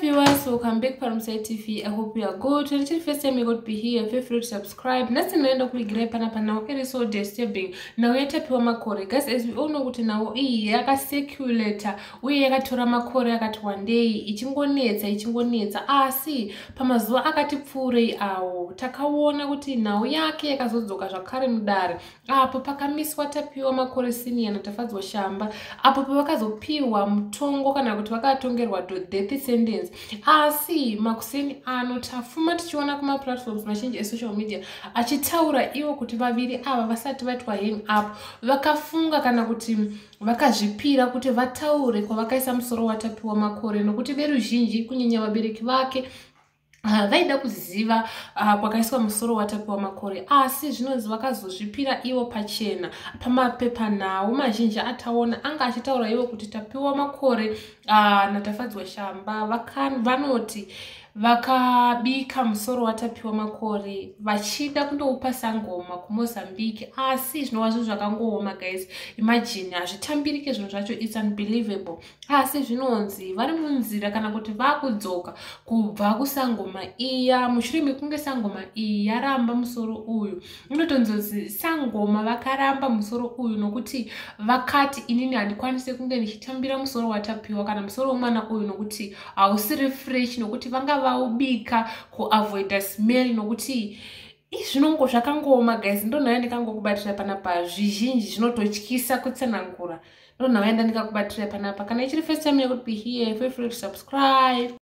viewers welcome back parumside tv i hope you are good. And the first time you got be here. Feel free to subscribe. Nhasi ndinoenda kuigirai panapa nawo iri so disturbing. Nawo yatapiwa makore. Guys as we all know kuti nawo iyi yakacirculata uye yakatora makore akati wandei. Ichingonetsa ichingonetsa. Asi pamazuva akati pfuurei awo takaona kuti nhau yake yakazodzoka zvakare mudare. Apo pakamiswa tapiwa makore siniya natafadzwa shamba apo pavakazopiwa mutongo kana kuti vakatongerwa death sentence asi makuseni ano tafuma tichiona kumaplatforms mazhinji esocial media achitaura ivo kuti vaviri ava vasati vaitwa hang up vakafunga kana kuti vakazvipira kuti vataure kwavakaisa musoro watapiwa makore nokuti veruzhinji kunyanya vabereki vake Uh, vaida kuziva uh, kwakaiswa musoro watapiwa makore asi zvinonzi vakazozvipira ivo pachena. Pamapepanhau mazhinji ataona anga achitaura ivo kuti tapiwa makore uh, natafadzwa shamba. Vanoti vakabika musoro watapiwa makore vachida kundoupa sangoma kumozambique asi zvinova zvinhu zvakangooma guys. Imagine hazvitambirike zvinhu zvacho its unbelievable. Asi zvinonzi vari munzira kana kuti vaakudzoka kubva kusangoma iya mushure mekunge sangoma iyi yaramba musoro uyu. Inotonzonzi sangoma vakaramba musoro uyu nokuti vakati inini handikwanisi kunge ndichitambira musoro watapiwa kana musoro womwana uyu nokuti hausiri fresh nokuti vanga vaubika kuavoida smell nokuti izvinongo zvakangooma guys. Ndonhauya ndikangokubatira panapa zvizhinji zvinototyisa kutsanangura. Ndonhauya ndandikakubatira panapa. Kana ichiri first time yekuti be here feel free to subscribe